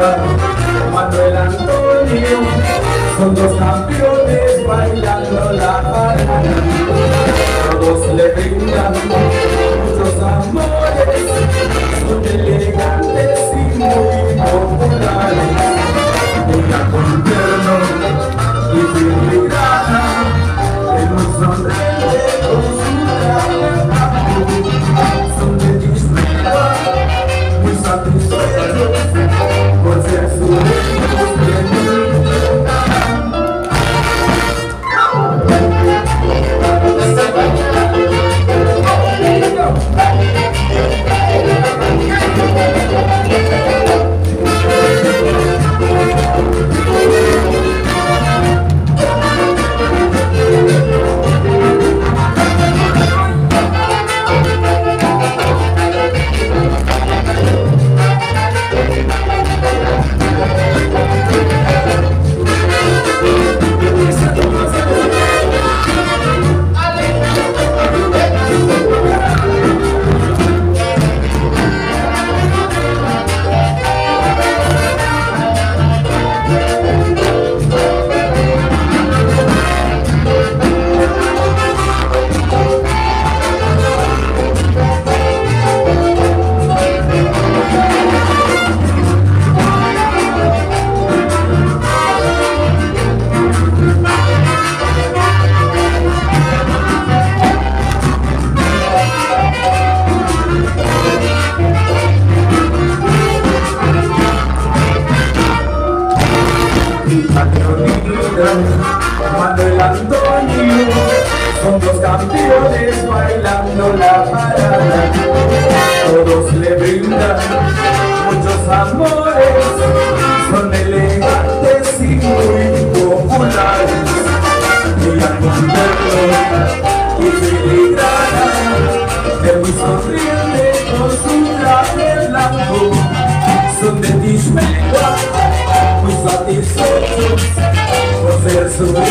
Manuel Antonio, son dos campeones bailando la jarana. Todos le brindan muchos amores, son elegantes y muy populares. Ella con tierno y sin en un sonreír. Campeones bailando la parada. Todos le brindan muchos amores, son elegantes y muy populares. Ella con verlo y filigrana, es muy sonriente con su traje blanco. Son de Tishmegua, muy satisfechos por ser sobrinos